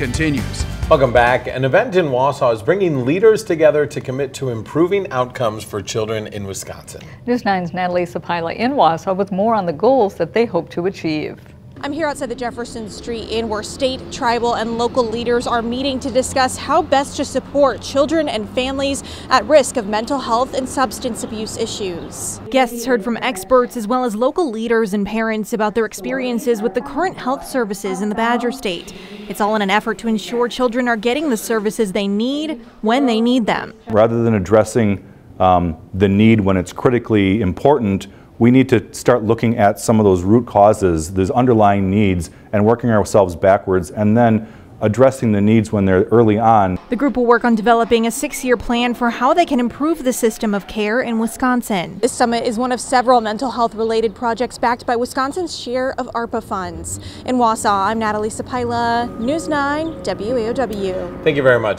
continues. Welcome back. An event in Wausau is bringing leaders together to commit to improving outcomes for children in Wisconsin. News 9's Natalie Sapila in Wausau with more on the goals that they hope to achieve. I'm here outside the Jefferson Street Inn where state, tribal, and local leaders are meeting to discuss how best to support children and families at risk of mental health and substance abuse issues. Guests heard from experts as well as local leaders and parents about their experiences with the current health services in the Badger State. It's all in an effort to ensure children are getting the services they need when they need them. Rather than addressing um, the need when it's critically important, we need to start looking at some of those root causes, those underlying needs, and working ourselves backwards, and then addressing the needs when they're early on. The group will work on developing a six-year plan for how they can improve the system of care in Wisconsin. This summit is one of several mental health related projects backed by Wisconsin's share of ARPA funds. In Wausau, I'm Natalie Sapila, News 9, WAOW. Thank you very much.